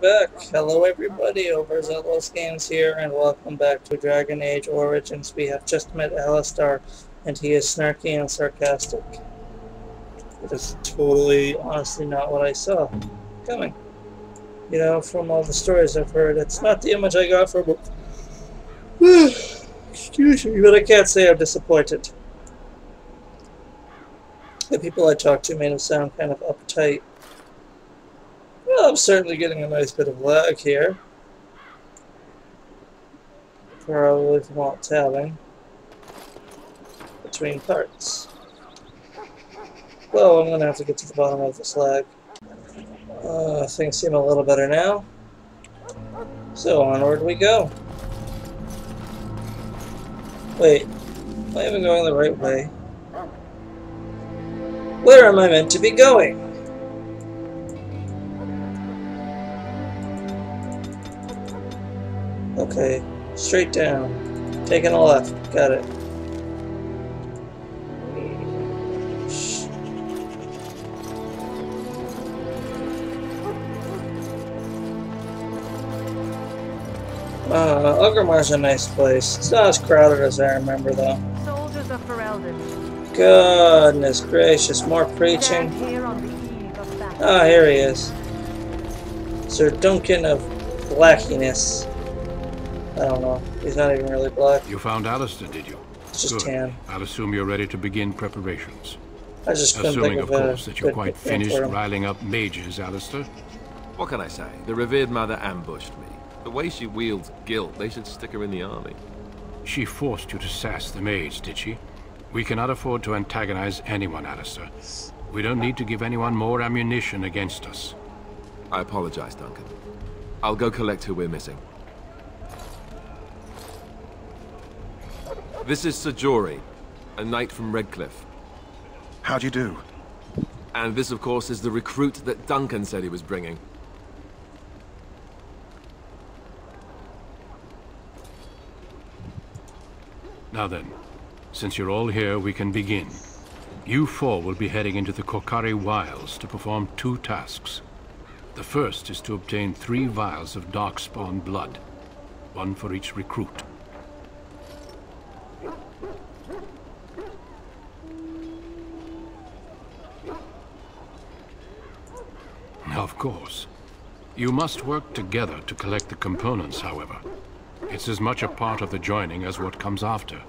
back. Hello everybody, over Zelos Games here, and welcome back to Dragon Age Origins. We have just met Alistair, and he is snarky and sarcastic. It is totally, honestly not what I saw coming. You know, from all the stories I've heard, it's not the image I got from Excuse me, but I can't say I'm disappointed. The people I talked to made him sound kind of uptight well, I'm certainly getting a nice bit of lag here. Probably from all tabbing between parts. Well, I'm going to have to get to the bottom of this lag. Uh, things seem a little better now. So onward we go. Wait, am I even going the right way? Where am I meant to be going? Okay, straight down. Taking a left. Got it. Uh, Orgrimmar's a nice place. It's not as crowded as I remember, though. Soldiers of Ferelden. Goodness gracious, more preaching. Ah, here he is. Sir Duncan of Blackiness. I don't know. He's not even really black. You found Alistair, did you? It's just Good. tan. I'll assume you're ready to begin preparations. I just couldn't Assuming, think of of, course, a that you're quite finished riling up mages, Alistair. What can I say? The revered mother ambushed me. The way she wields guilt, they should stick her in the army. She forced you to sass the maids, did she? We cannot afford to antagonize anyone, Alistair. We don't need to give anyone more ammunition against us. I apologize, Duncan. I'll go collect who we're missing. This is Sir Jory, a knight from Redcliffe. How do you do? And this, of course, is the recruit that Duncan said he was bringing. Now then, since you're all here, we can begin. You four will be heading into the Korcari Wilds to perform two tasks. The first is to obtain three vials of Darkspawn blood, one for each recruit. Course. You must work together to collect the components, however. It's as much a part of the joining as what comes after.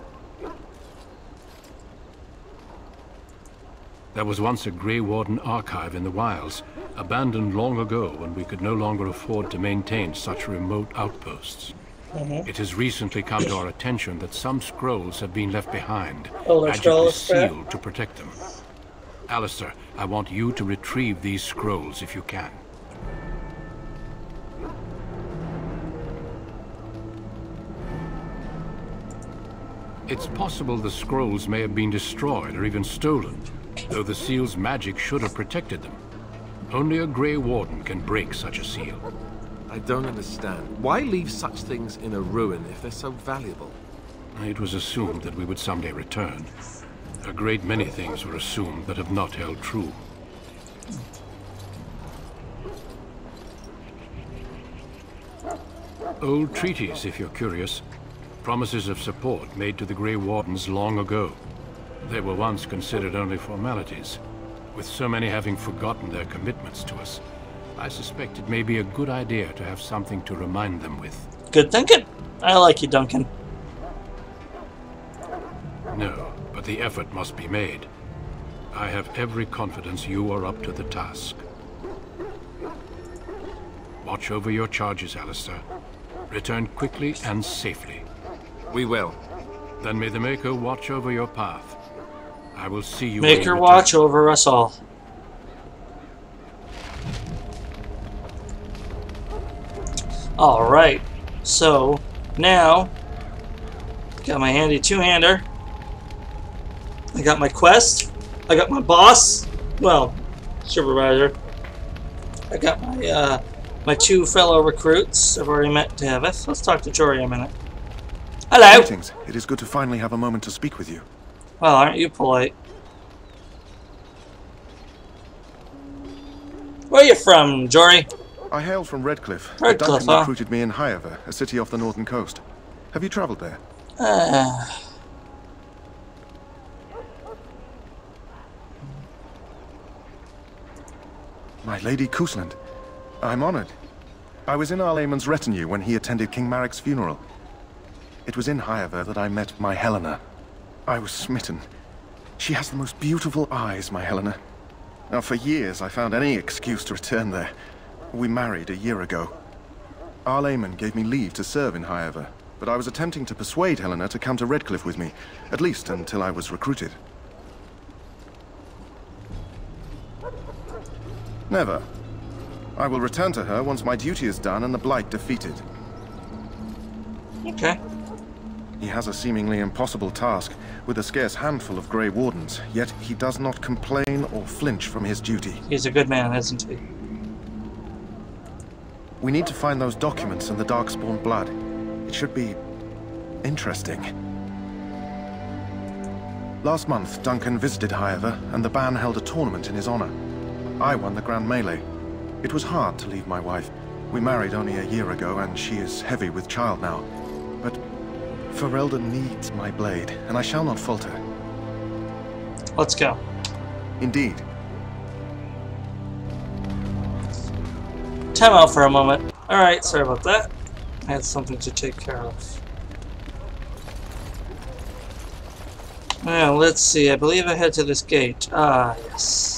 There was once a Grey Warden archive in the wilds, abandoned long ago when we could no longer afford to maintain such remote outposts. Mm-hmm. It has recently come to our attention that some scrolls have been left behind, they're magically scrolls, sealed to protect them. Alistair, I want you to retrieve these scrolls if you can. It's possible the scrolls may have been destroyed or even stolen, though the seal's magic should have protected them. Only a Grey Warden can break such a seal. I don't understand. Why leave such things in a ruin if they're so valuable? It was assumed that we would someday return. A great many things were assumed that have not held true. Old treaties, if you're curious. Promises of support made to the Grey Wardens long ago. They were once considered only formalities. With so many having forgotten their commitments to us, I suspect it may be a good idea to have something to remind them with. Good thinking. I like you, Duncan. No, but the effort must be made. I have every confidence you are up to the task. Watch over your charges, Alistair. Return quickly and safely. We will. Then may the Maker watch over your path. I will see you. Make when watch over us all. Alright, so now got my handy two-hander. I got my quest. I got my boss. Well, supervisor. I got my uh, my two fellow recruits. I've already met Daveth. Let's talk to Jory a minute. Hello. Greetings. It is good to finally have a moment to speak with you. Well, aren't you polite? Where are you from, Jory? I hail from Redcliffe. Redcliffe, Duncan huh? recruited me in Highever, a city off the northern coast. Have you travelled there? Ah. My Lady Cousland. I'm honored. I was in Arl Eamon's retinue when he attended King Maric's funeral. It was in Highever that I met my Helena. I was smitten. She has the most beautiful eyes, my Helena. Now, for years, I found any excuse to return there. We married a year ago. Arlayman gave me leave to serve in Highever, but I was attempting to persuade Helena to come to Redcliffe with me, at least until I was recruited. Never. I will return to her once my duty is done and the Blight defeated. Okay. He has a seemingly impossible task, with a scarce handful of Grey Wardens, yet he does not complain or flinch from his duty. He's a good man, isn't he? We need to find those documents and the Darkspawn blood. It should be... interesting. Last month, Duncan visited Highever, and the band held a tournament in his honor. I won the Grand Melee. It was hard to leave my wife. We married only a year ago, and she is heavy with child now. But Ferelden needs my blade, and I shall not falter. Let's go. Indeed. Time out for a moment. Alright, sorry about that. I had something to take care of. Now, let's see. I believe I head to this gate. Ah, yes.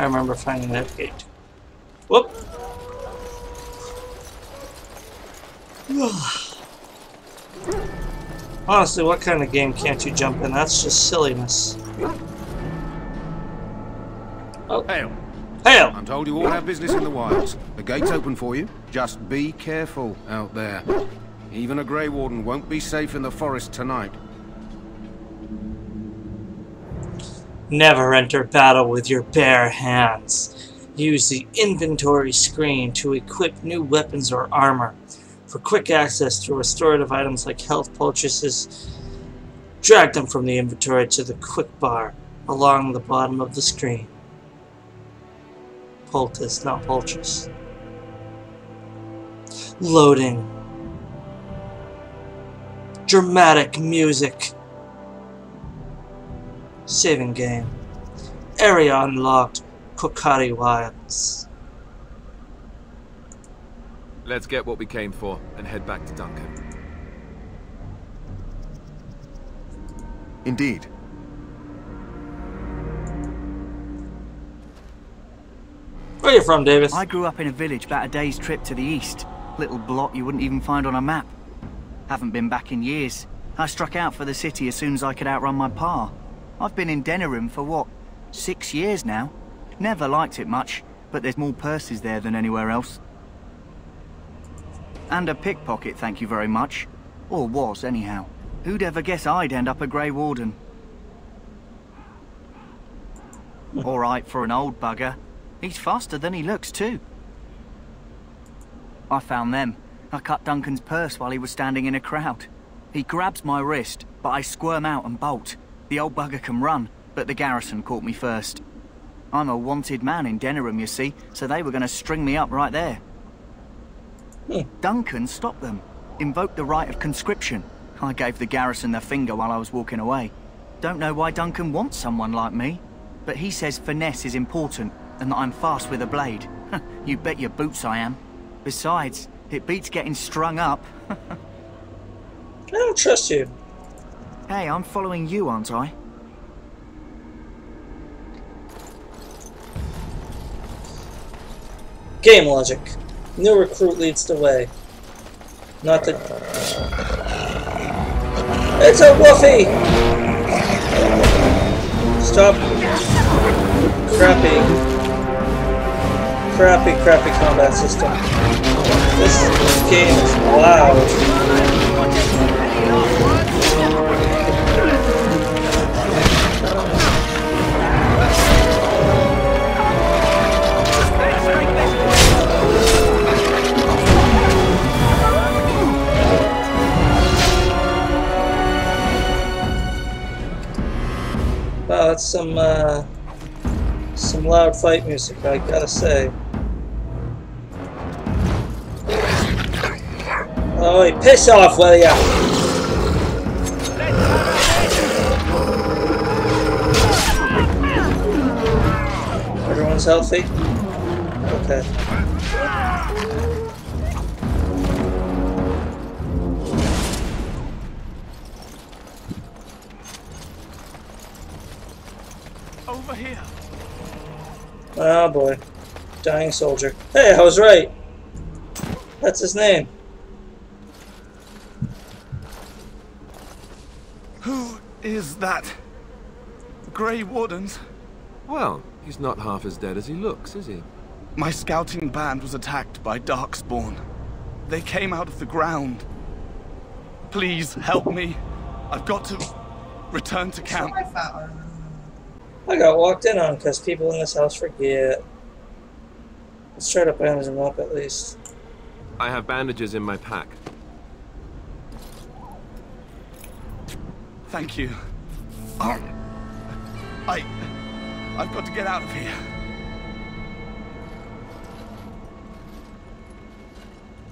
I remember finding that gate. Whoop! Honestly, what kind of game can't you jump in? That's just silliness. Oh. Hail. Hail! I'm told you all have business in the wilds. The gate's open for you. Just be careful out there. Even a Grey Warden won't be safe in the forest tonight. Never enter battle with your bare hands. Use the inventory screen to equip new weapons or armor. For quick access to restorative items like health poultices, drag them from the inventory to the quick bar along the bottom of the screen. Poultice, not poultice. Loading. Dramatic music. Saving game. Area unlocked. Korcari Wilds. Let's get what we came for and head back to Duncan. Indeed. Where are you from, Davis? I grew up in a village about a day's trip to the east. Little blot you wouldn't even find on a map. Haven't been back in years. I struck out for the city as soon as I could outrun my pa. I've been in Denerim for what, six years now? Never liked it much, but there's more purses there than anywhere else. And a pickpocket, thank you very much. Or was, anyhow. Who'd ever guess I'd end up a Grey Warden? Alright for an old bugger. He's faster than he looks, too. I found them. I cut Duncan's purse while he was standing in a crowd. He grabs my wrist, but I squirm out and bolt. The old bugger can run, but the garrison caught me first. I'm a wanted man in Denerim, you see, so they were going to string me up right there. Duncan stopped them, invoked the right of conscription. I gave the garrison the finger while I was walking away. Don't know why Duncan wants someone like me, but he says finesse is important and that I'm fast with a blade. you bet your boots I am. Besides, it beats getting strung up. I don't trust you. Hey, I'm following you, aren't I? Game logic. New recruit leads the way. Not the. It's a woofy! Stop. Crappy. Crappy, crappy combat system. This game is loud. that's some uh, some loud fight music, I gotta say. Oh, wait, piss off, will ya? Everyone's healthy? Okay. Oh boy. Dying soldier. Hey, I was right. That's his name. Who is that? Grey Wardens? Well, he's not half as dead as he looks, is he? My scouting band was attacked by Darkspawn. They came out of the ground. Please help me. I've got to return to camp. I got walked in on because people in this house forget. Let's try to bandage him up at least. I have bandages in my pack. Thank you. Oh, I... I've got to get out of here.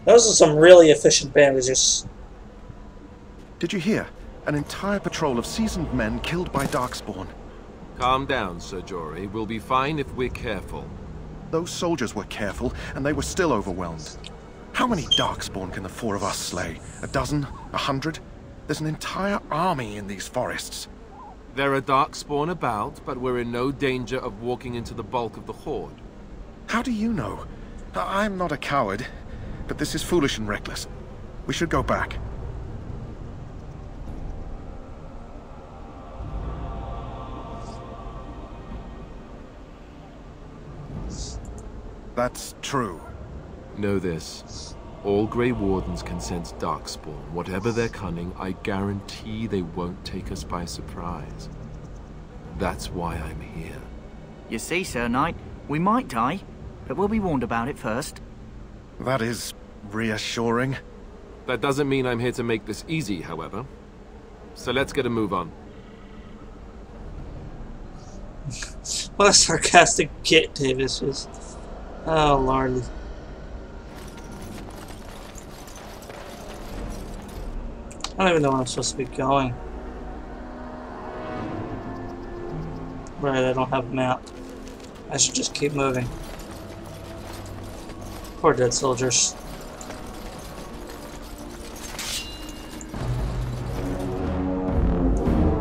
Those are some really efficient bandages. Did you hear? An entire patrol of seasoned men killed by Darkspawn. Calm down, Sir Jory. We'll be fine if we're careful. Those soldiers were careful, and they were still overwhelmed. How many Darkspawn can the four of us slay? A dozen? A hundred? There's an entire army in these forests. There are Darkspawn about, but we're in no danger of walking into the bulk of the Horde. How do you know? I- I'm not a coward, but this is foolish and reckless. We should go back. That's true. Know this. All Grey Wardens can sense Darkspawn. Whatever their cunning, I guarantee they won't take us by surprise. That's why I'm here. You see, Sir Knight, we might die, but we'll be warned about it first. That is reassuring. That doesn't mean I'm here to make this easy, however. So let's get a move on. What a sarcastic git Davis is. Oh, lord. I don't even know where I'm supposed to be going. Right, I don't have a map. I should just keep moving. Poor dead soldiers.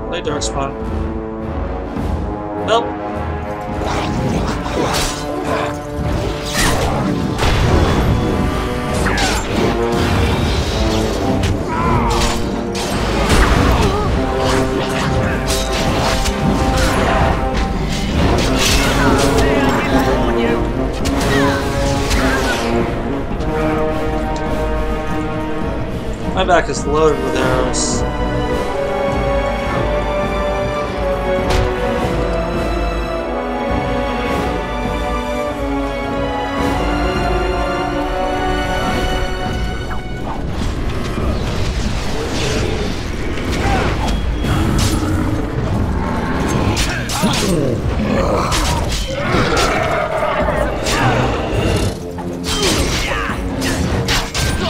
Play Darkspawn. Nope. My back is loaded with arrows.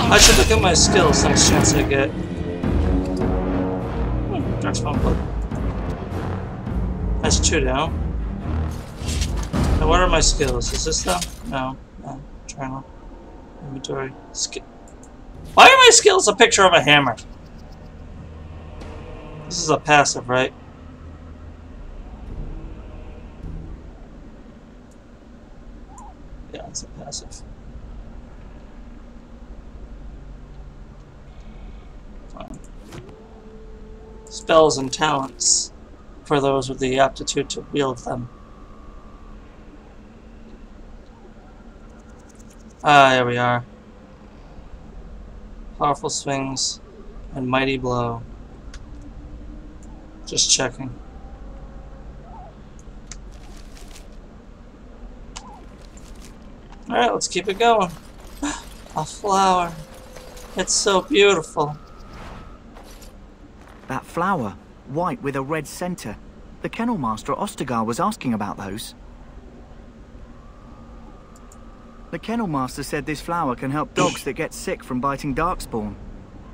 I should look at my skills next chance I get. Hmm, Dark spawn blood. That's two down. Now what are my skills? Is this them? No. No. Journal. Inventory. Sk Why are my skills a picture of a hammer? This is a passive, right? Yeah, it's a passive. Spells and talents for those with the aptitude to wield them. Ah, here we are. Powerful swings and mighty blow. Just checking. Alright, let's keep it going. A flower. It's so beautiful. That flower, white with a red centre. The kennel master at Ostagar was asking about those. The kennel master said this flower can help dogs that get sick from biting darkspawn.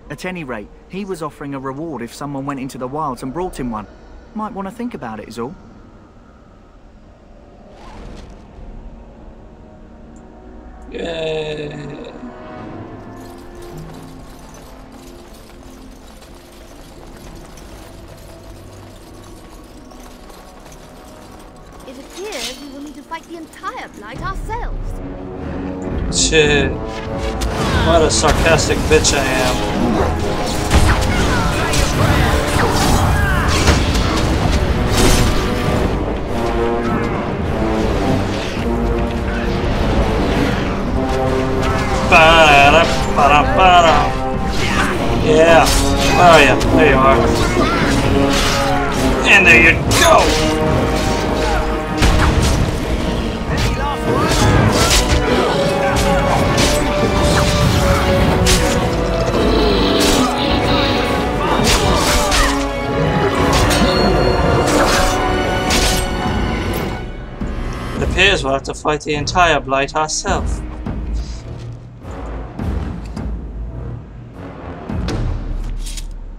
At any rate, he was offering a reward if someone went into the wilds and brought him one. Might want to think about it is all. Yay. Shit. What a sarcastic bitch I am. Yeah, oh, where are? There you are. And there you go! Appears we'll have to fight the entire Blight ourselves.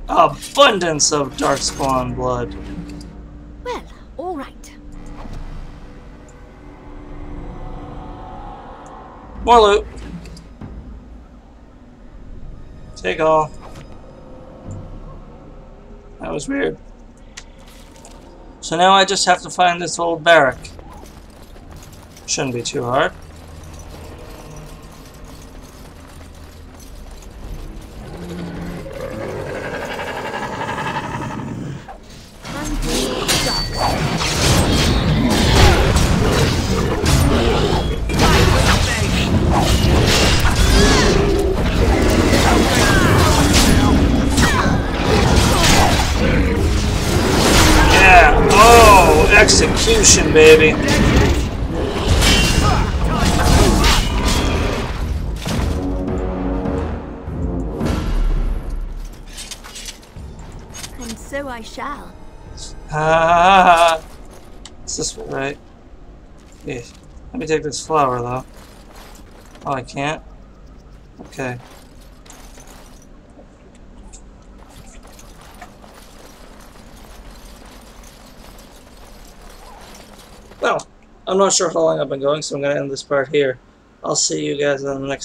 Abundance of Darkspawn blood. Well, all right. More loot. Take all. That was weird. So now I just have to find this old barrack. Shouldn't be too hard. Oh, execution, baby. I shall. Ah, it's this way, right? Yeah. Let me take this flower, though. Oh, I can't? Okay. Well, I'm not sure how long I've been going, so I'm going to end this part here. I'll see you guys in the next